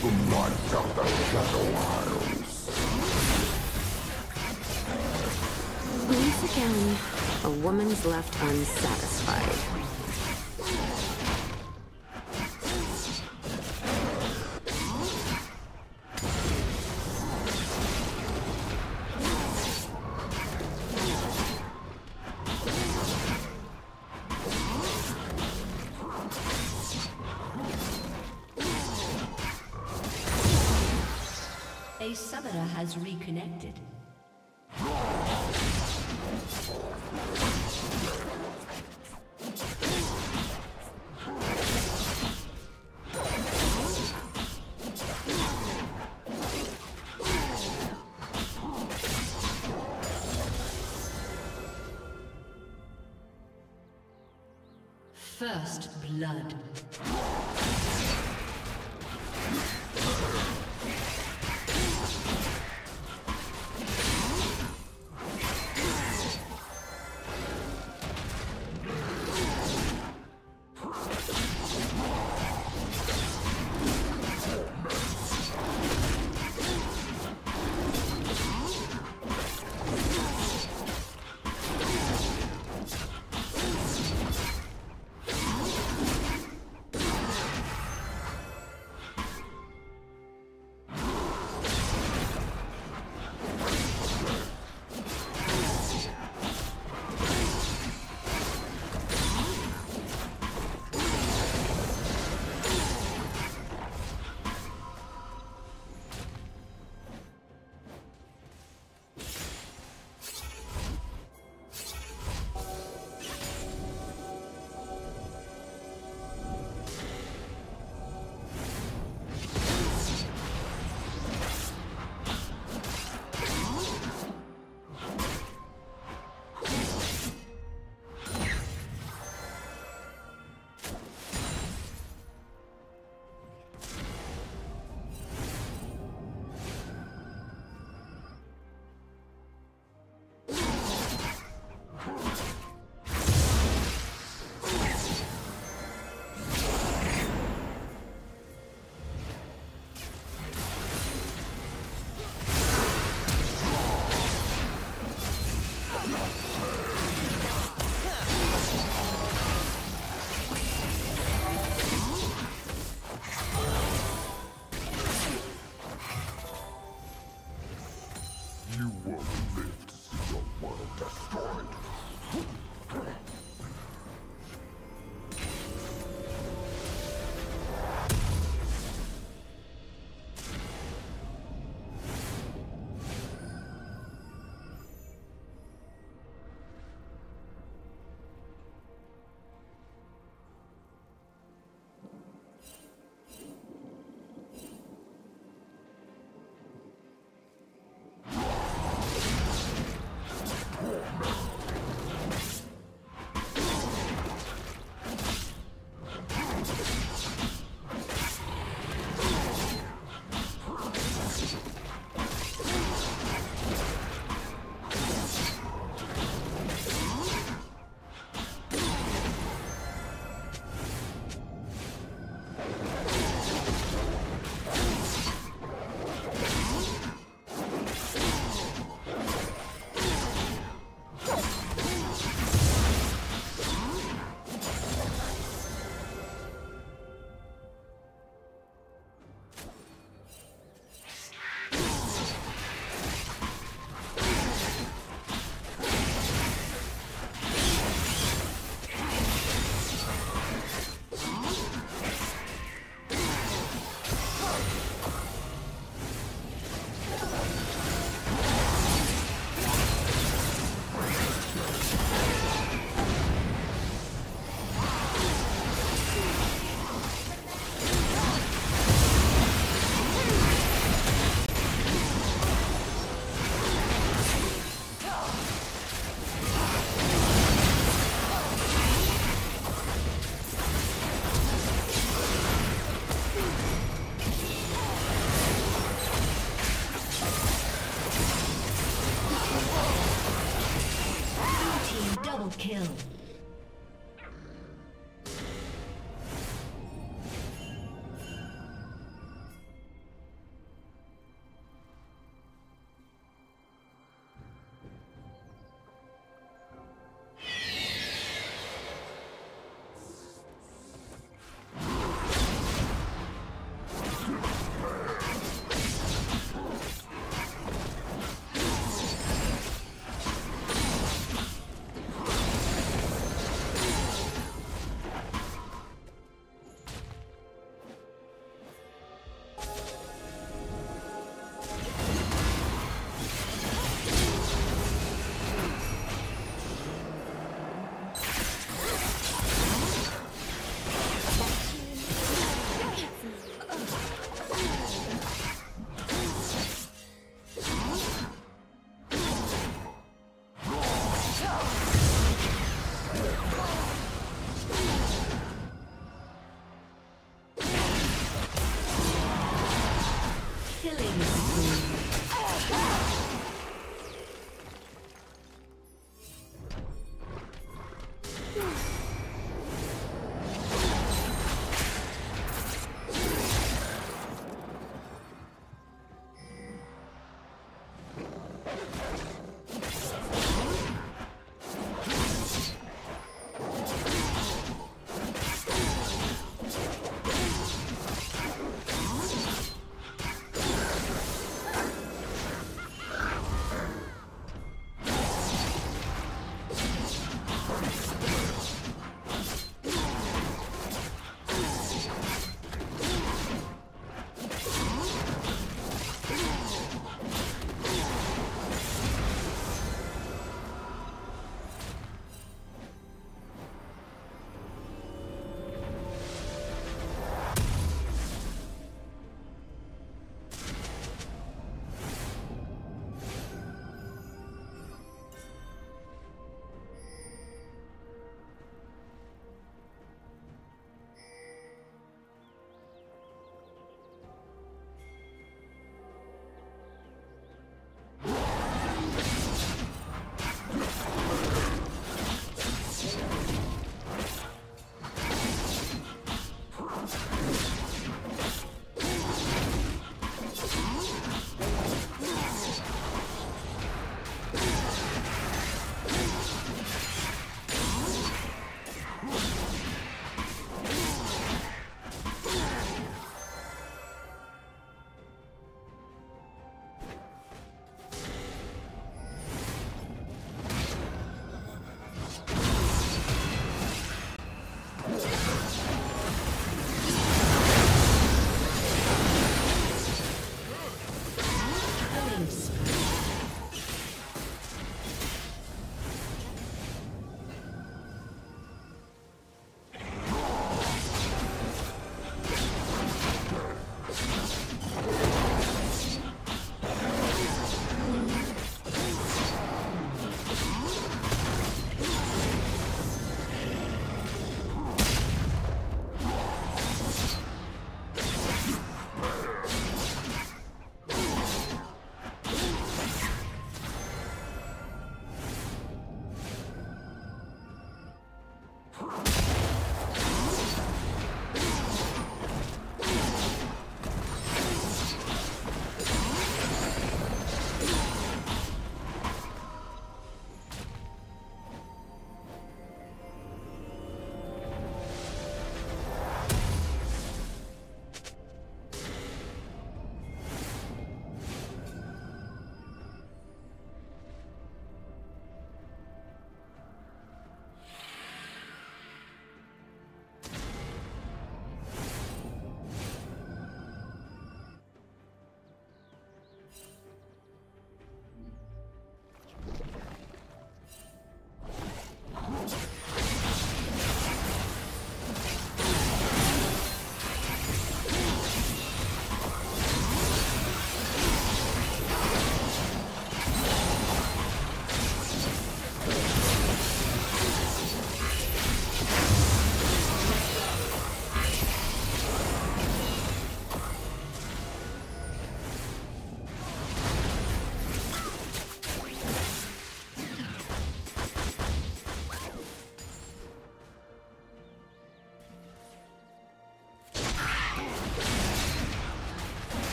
The might of the Shadow Isles. Once again, a woman's left unsatisfied. Summoner has reconnected. First blood.